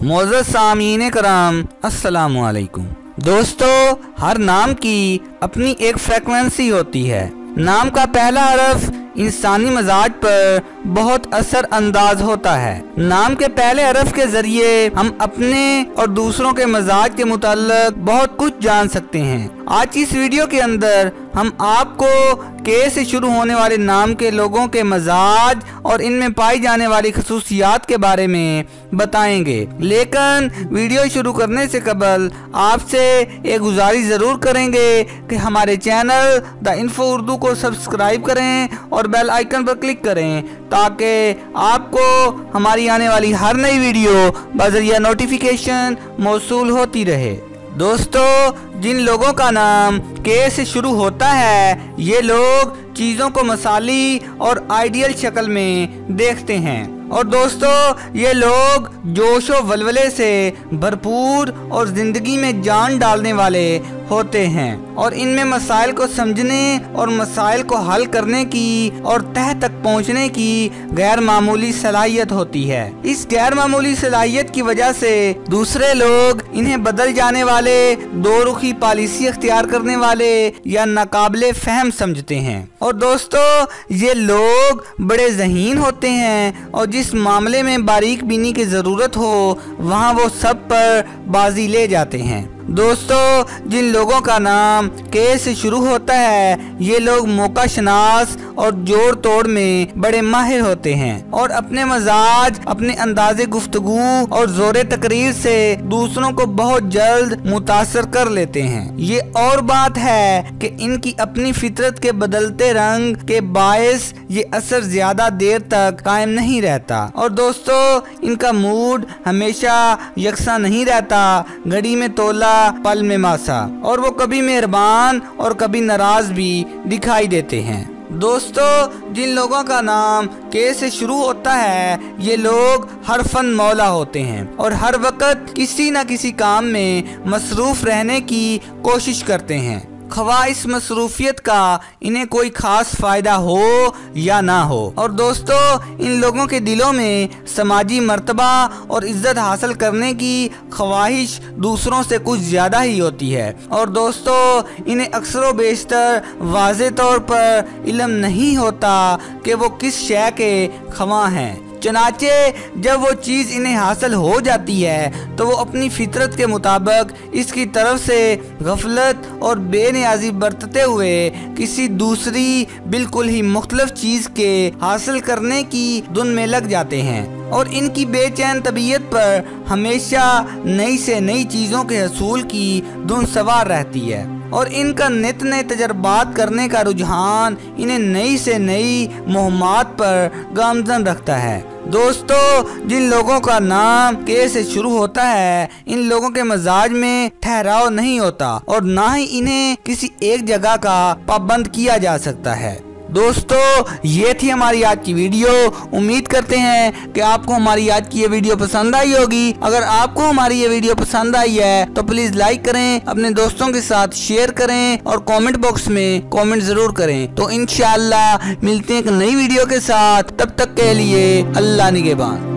معزز سامعین کرام، السلام علیکم۔ دوستو، ہر نام کی اپنی ایک فریکوینسی ہوتی ہے۔ نام کا پہلا حرف انسانی مزاج پر بہت اثر انداز ہوتا ہے۔ نام کے پہلے حرف کے ذریعے ہم اپنے اور دوسروں کے مزاج کے متعلق بہت کچھ جان سکتے ہیں۔ آج اس ویڈیو کے اندر ہم آپ کو کے سے شروع ہونے والے نام کے لوگوں کے مزاج اور ان میں پائی جانے والی خصوصیات کے بارے میں بتائیں گے۔ لیکن ویڈیو شروع کرنے سے قبل آپ سے ایک گزارش ضرور کریں گے کہ ہمارے چینل دا انفو اردو کو سبسکرائب کریں اور بیل آئیکن پر کلک کریں تاکہ آپ کو ہماری آنے والی ہر نئی ویڈیو بذریعہ نوٹیفیکیشن موصول ہوتی رہے۔ دوستو، جن لوگوں کا نام کے سے شروع ہوتا ہے، یہ لوگ چیزوں کو مسالی اور آئیڈیل شکل میں دیکھتے ہیں۔ اور دوستو، یہ لوگ جوش و ولولے سے بھرپور اور زندگی میں جان ڈالنے والے ہوتے ہیں اور ان میں مسائل کو سمجھنے اور مسائل کو حل کرنے کی اور تہ تک پہنچنے کی غیر معمولی صلاحیت ہوتی ہے۔ اس غیر معمولی صلاحیت کی وجہ سے دوسرے لوگ انہیں بدل جانے والے، دو رخی پالیسی اختیار کرنے والے یا ناقابل فہم سمجھتے ہیں۔ اور دوستو، یہ لوگ بڑے ذہین ہوتے ہیں اور جس معاملے میں باریک بینی کی ضرورت ہو، وہاں وہ سب پر بازی لے جاتے ہیں۔ دوستو جن لوگوں کا نام کے سے شروع ہوتا ہے یہ لوگ موقع شناس اور جوڑ توڑ میں بڑے ماہر ہوتے ہیں اور اپنے مزاج، اپنے انداز گفتگو اور زور تقریر سے دوسروں کو بہت جلد متاثر کر لیتے ہیں۔ یہ اور بات ہے کہ ان کی اپنی فطرت کے بدلتے رنگ کے باعث یہ اثر زیادہ دیر تک قائم نہیں رہتا۔ اور دوستو، ان کا موڈ ہمیشہ یکساں نہیں رہتا۔ گھڑی میں تولا، پل میں ماسا۔ اور وہ کبھی مہربان اور کبھی ناراض بھی دکھائی دیتے ہیں۔ دوستو، جن لوگوں کا نام کے سے شروع ہوتا ہے، یہ لوگ ہر فن مولا ہوتے ہیں۔ اور ہر وقت کسی نہ کسی کام میں مصروف رہنے کی کوشش کرتے ہیں۔ خواہ اس مصروفیت کا انہیں کوئی خاص فائدہ ہو یا نہ ہو۔ اور دوستو، ان لوگوں کے دلوں میں سماجی مرتبہ اور عزت حاصل کرنے کی خواہش دوسروں سے کچھ زیادہ ہی ہوتی ہے۔ اور دوستو، انہیں اکثر و بیشتر واضح طور پر علم نہیں ہوتا کہ وہ کس شے کے خواہ ہیں۔ چنانچہ جب وہ چیز انہیں حاصل ہو جاتی ہے، تو وہ اپنی فطرت کے مطابق اس کی طرف سے غفلت اور بے نیازی برتتے ہوئے کسی دوسری بالکل ہی مختلف چیز کے حاصل کرنے کی دن میں لگ جاتے ہیں۔ اور ان کی بے چین طبیعت پر ہمیشہ نئی سے نئی چیزوں کے حصول کی دن سوار رہتی ہے۔ اور ان کا نت نئے تجربات کرنے کا رجحان انہیں نئی سے نئی مہمات پر گامزن رکھتا ہے۔ دوستو، جن لوگوں کا نام کے سے شروع ہوتا ہے، ان لوگوں کے مزاج میں ٹھہراؤ نہیں ہوتا اور نہ ہی انہیں کسی ایک جگہ کا پابند کیا جا سکتا ہے۔ دوستو، یہ تھی ہماری آج کی ویڈیو۔ امید کرتے ہیں کہ آپ کو ہماری آج کی یہ ویڈیو پسند آئی ہوگی۔ اگر آپ کو ہماری یہ ویڈیو پسند آئی ہے، تو پلیز لائک کریں، اپنے دوستوں کے ساتھ شیئر کریں اور کومنٹ باکس میں کومنٹ ضرور کریں۔ تو انشاءاللہ ملتے ہیں ایک نئی ویڈیو کے ساتھ۔ تب تک کے لیے اللہ نگہبان۔